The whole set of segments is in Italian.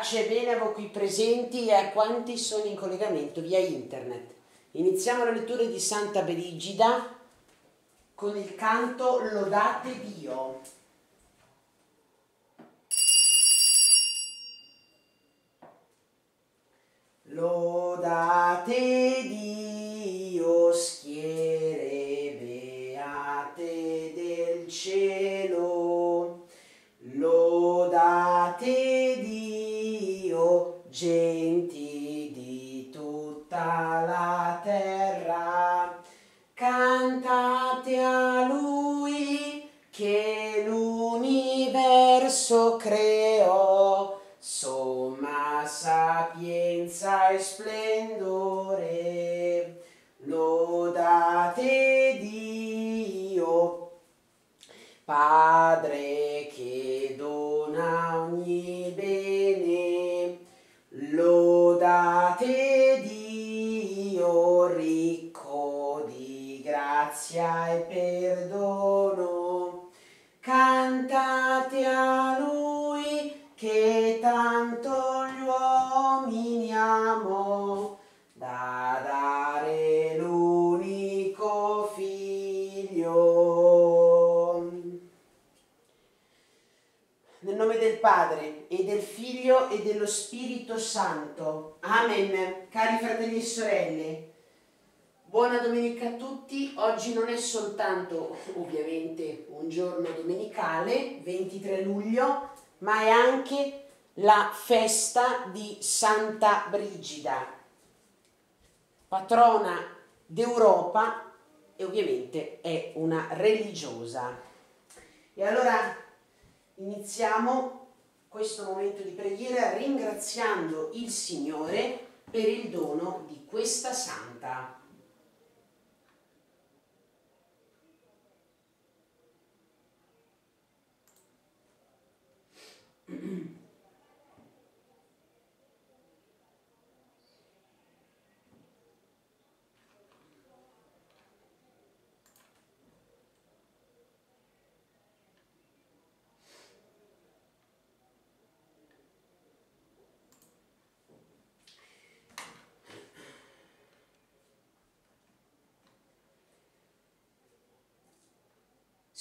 Pace e bene a voi qui presenti e a quanti sono in collegamento via internet. Iniziamo la lettura di Santa Brigida con il canto Lodate Dio. Lodate Dio, sapienza e splendore. Lodate Dio, Padre che dona ogni bene. Lodate Dio, ricco di grazia e perdono. Cantate a Lui che tanto Figlio e dello Spirito Santo. Amen. Cari fratelli e sorelle, buona domenica a tutti. Oggi non è soltanto ovviamente un giorno domenicale, 23 luglio, ma è anche la festa di Santa Brigida, patrona d'Europa e ovviamente è una religiosa. E allora iniziamo questo momento di preghiera ringraziando il Signore per il dono di questa santa.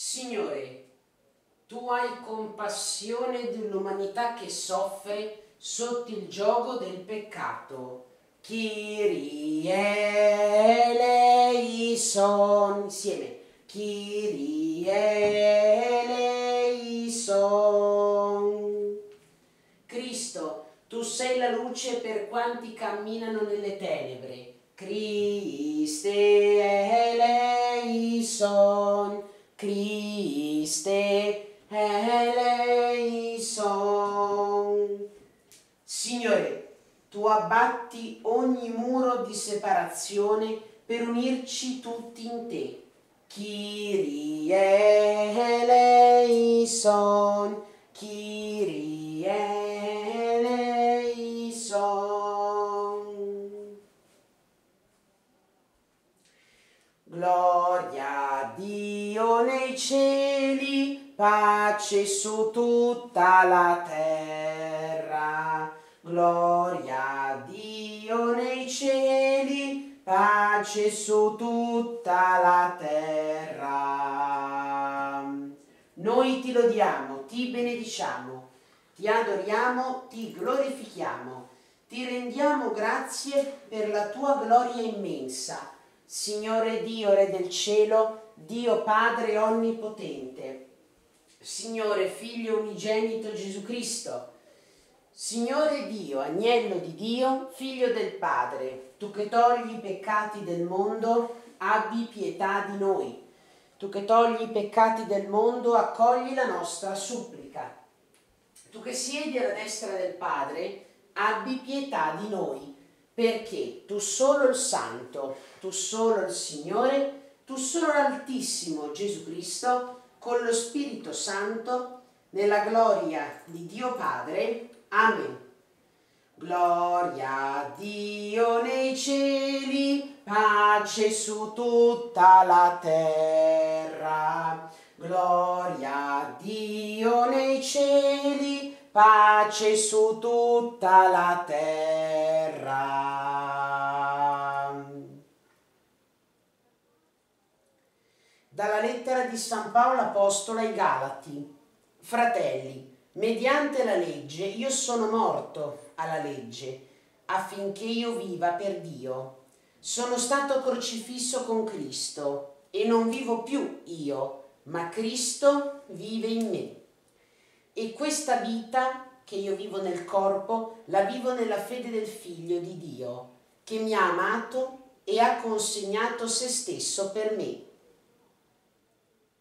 Signore, tu hai compassione dell'umanità che soffre sotto il gioco del peccato. Kyrie eleison, insieme. Kyrie eleison. Cristo, tu sei la luce per quanti camminano nelle tenebre. Christe separazione per unirci tutti in te. Kyrie eleison, Kyrie eleison. Gloria a Dio nei cieli, pace su tutta la terra. Gloria a Dio nei cieli, pace su tutta la terra. Noi ti lodiamo, ti benediciamo, ti adoriamo, ti glorifichiamo, ti rendiamo grazie per la tua gloria immensa. Signore Dio, Re del cielo, Dio Padre onnipotente, Signore Figlio unigenito Gesù Cristo, Signore Dio, agnello di Dio, Figlio del Padre, tu che togli i peccati del mondo, abbi pietà di noi. Tu che togli i peccati del mondo, accogli la nostra supplica. Tu che siedi alla destra del Padre, abbi pietà di noi, perché tu solo il Santo, tu solo il Signore, tu solo l'Altissimo Gesù Cristo, con lo Spirito Santo, nella gloria di Dio Padre. Amen. Gloria a Dio nei cieli, pace su tutta la terra. Gloria a Dio nei cieli, pace su tutta la terra. Dalla lettera di San Paolo Apostolo ai Galati. Fratelli, mediante la legge io sono morto alla legge affinché io viva per Dio. Sono stato crocifisso con Cristo e non vivo più io, ma Cristo vive in me. E questa vita che io vivo nel corpo la vivo nella fede del Figlio di Dio, che mi ha amato e ha consegnato se stesso per me.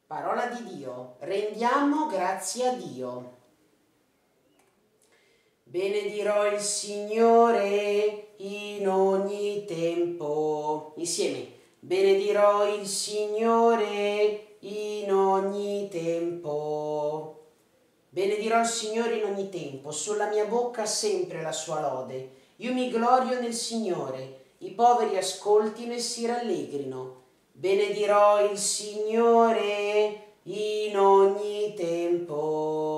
Parola di Dio, rendiamo grazie a Dio. Benedirò il Signore in ogni tempo. Insieme. Benedirò il Signore in ogni tempo. Benedirò il Signore in ogni tempo. Sulla mia bocca sempre la sua lode. Io mi glorio nel Signore. I poveri ascoltino e si rallegrino. Benedirò il Signore in ogni tempo.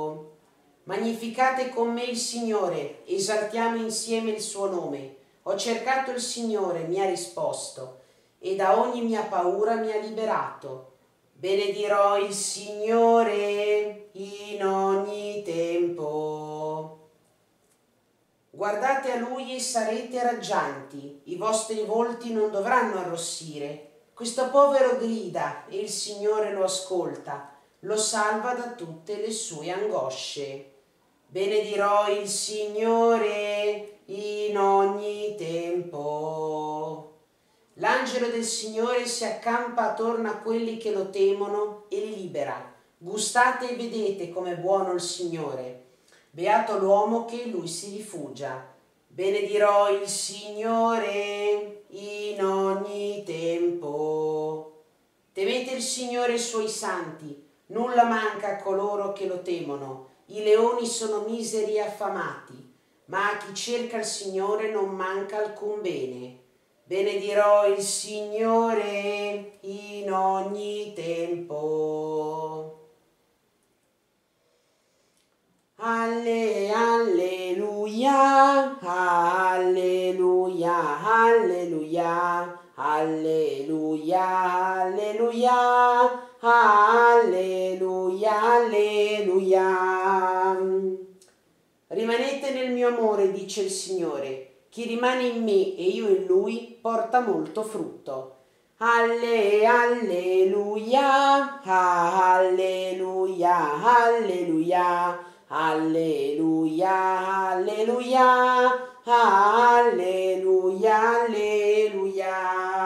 Magnificate con me il Signore, esaltiamo insieme il suo nome. Ho cercato il Signore, mi ha risposto, e da ogni mia paura mi ha liberato. Benedirò il Signore in ogni tempo. Guardate a Lui e sarete raggianti, i vostri volti non dovranno arrossire. Questo povero grida e il Signore lo ascolta, lo salva da tutte le sue angosce. Benedirò il Signore in ogni tempo. L'angelo del Signore si accampa attorno a quelli che lo temono e li libera. Gustate e vedete com'è buono il Signore. Beato l'uomo che in lui si rifugia. Benedirò il Signore in ogni tempo. Temete il Signore e i suoi santi, nulla manca a coloro che lo temono i leoni sono miseri e affamati, ma a chi cerca il Signore non manca alcun bene. Benedirò il Signore in ogni tempo. Alle, alleluia, alleluia, alleluia, alleluia, alleluia. Alleluia, alleluia. Rimanete nel mio amore, dice il Signore. Chi rimane in me e io in lui porta molto frutto. Alle, alleluia, alleluia, alleluia, alleluia, alleluia, alleluia, alleluia.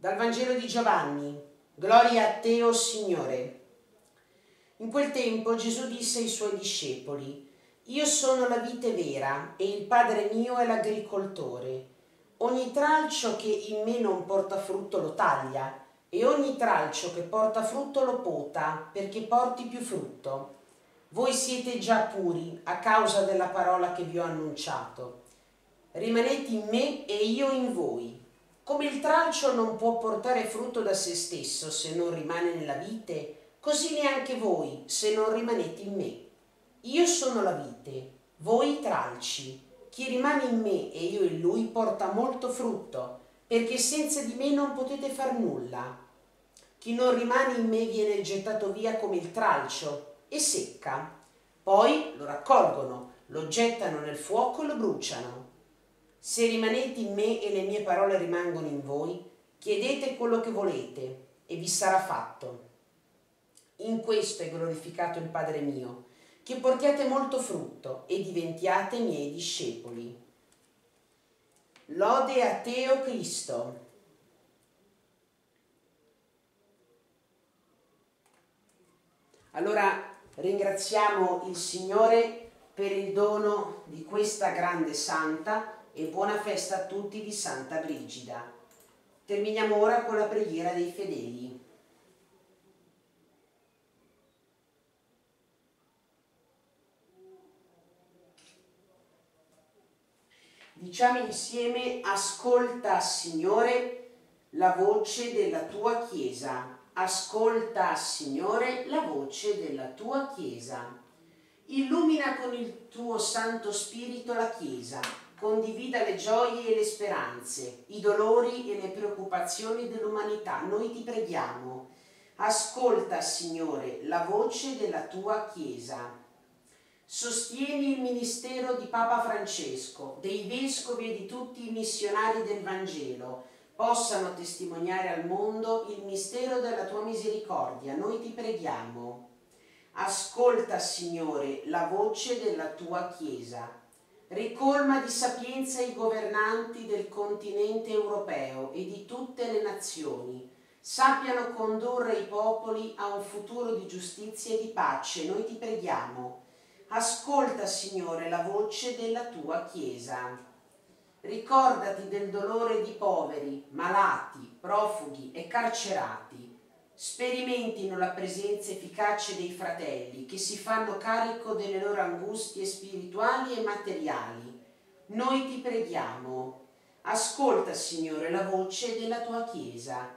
Dal Vangelo di Giovanni. Gloria a te, o oh Signore. In quel tempo Gesù disse ai suoi discepoli, Io sono la vite vera e il Padre mio è l'agricoltore. Ogni tralcio che in me non porta frutto lo taglia e ogni tralcio che porta frutto lo pota perché porti più frutto. Voi siete già puri a causa della parola che vi ho annunciato. Rimanete in me e io in voi. Come il tralcio non può portare frutto da se stesso se non rimane nella vite, così neanche voi se non rimanete in me. Io sono la vite, voi i tralci. Chi rimane in me e io in lui porta molto frutto, perché senza di me non potete far nulla. Chi non rimane in me viene gettato via come il tralcio e secca. Poi lo raccolgono, lo gettano nel fuoco e lo bruciano. Se rimanete in me e le mie parole rimangono in voi, chiedete quello che volete e vi sarà fatto. In questo è glorificato il Padre mio, che portiate molto frutto e diventiate miei discepoli. Lode a te, o oh Cristo. Allora ringraziamo il Signore per il dono di questa grande santa e buona festa a tutti di Santa Brigida. Terminiamo ora con la preghiera dei fedeli. Diciamo insieme, ascolta Signore la voce della tua Chiesa. Ascolta, Signore, la voce della tua Chiesa. Illumina con il tuo Santo Spirito la Chiesa, condivida le gioie e le speranze, i dolori e le preoccupazioni dell'umanità. Noi ti preghiamo. Ascolta, Signore, la voce della tua Chiesa. Sostieni il ministero di Papa Francesco, dei vescovi e di tutti i missionari del Vangelo, possano testimoniare al mondo il mistero della tua misericordia. Noi ti preghiamo. Ascolta, Signore, la voce della tua Chiesa. Ricolma di sapienza i governanti del continente europeo e di tutte le nazioni. Sappiano condurre i popoli a un futuro di giustizia e di pace. Noi ti preghiamo. Ascolta, Signore, la voce della tua Chiesa. Ricordati del dolore di poveri, malati, profughi e carcerati. Sperimentino la presenza efficace dei fratelli che si fanno carico delle loro angustie spirituali e materiali. Noi ti preghiamo. Ascolta, Signore, la voce della tua Chiesa.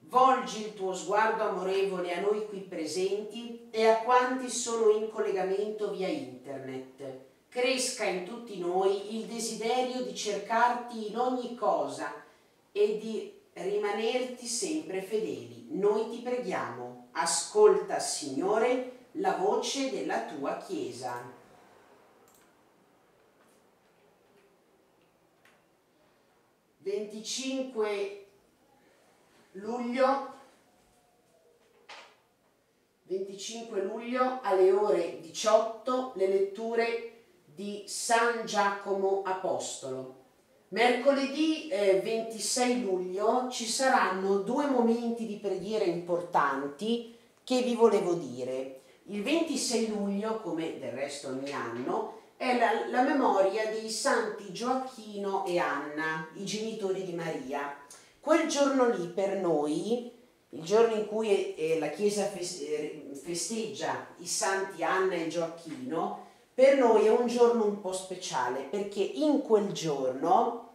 Volgi il tuo sguardo amorevole a noi qui presenti e a quanti sono in collegamento via internet cresca in tutti noi il desiderio di cercarti in ogni cosa e di rimanerti sempre fedeli. Noi ti preghiamo, ascolta Signore la voce della tua Chiesa. Venticinque luglio 25 luglio alle ore 18 le letture di San Giacomo Apostolo. Mercoledì eh, 26 luglio ci saranno due momenti di preghiera importanti che vi volevo dire. Il 26 luglio, come del resto ogni anno, è la, la memoria dei santi Gioacchino e Anna, i genitori di Maria. Quel giorno lì per noi, il giorno in cui eh, la Chiesa eh, festeggia i santi Anna e Gioacchino, per noi è un giorno un po' speciale perché in quel giorno,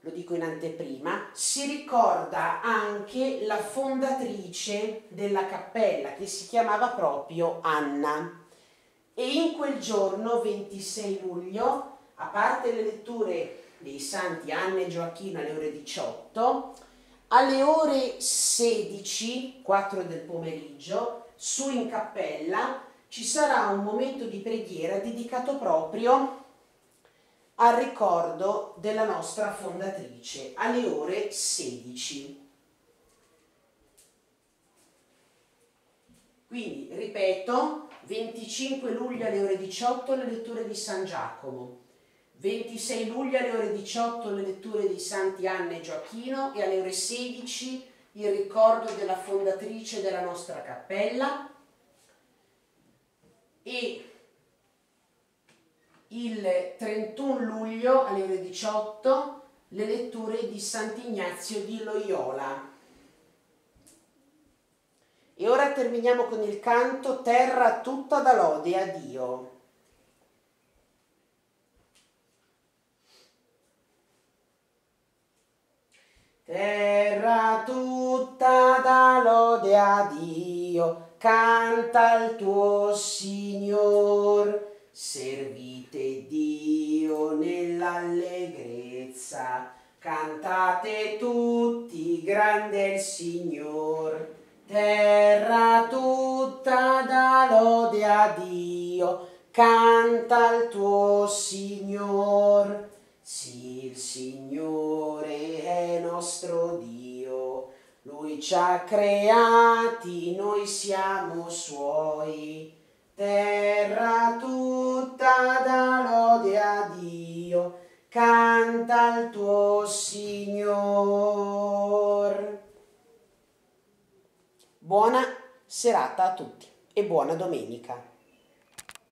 lo dico in anteprima, si ricorda anche la fondatrice della cappella che si chiamava proprio Anna. E in quel giorno, 26 luglio, a parte le letture dei santi Anna e Gioacchino alle ore 18, alle ore 16, 4 del pomeriggio, su in cappella ci sarà un momento di preghiera dedicato proprio al ricordo della nostra fondatrice alle ore 16. Quindi, ripeto, 25 luglio alle ore 18 le letture di San Giacomo, 26 luglio alle ore 18 le letture di Santi Anna e Gioacchino e alle ore 16 il ricordo della fondatrice della nostra cappella, e il 31 luglio alle ore 18 le letture di Sant'Ignazio di Loyola. E ora terminiamo con il canto Terra tutta da lode a Dio. Terra tutta da lode a Dio canta il tuo Signor, servite Dio nell'allegrezza, cantate tutti, grande il Signor. Terra tutta da lode a Dio, canta il tuo Signor. Sì, il Signore è nostro Dio lui ci ha creati, noi siamo suoi, terra tutta da lode a Dio, canta il tuo Signor. Buona serata a tutti e buona domenica.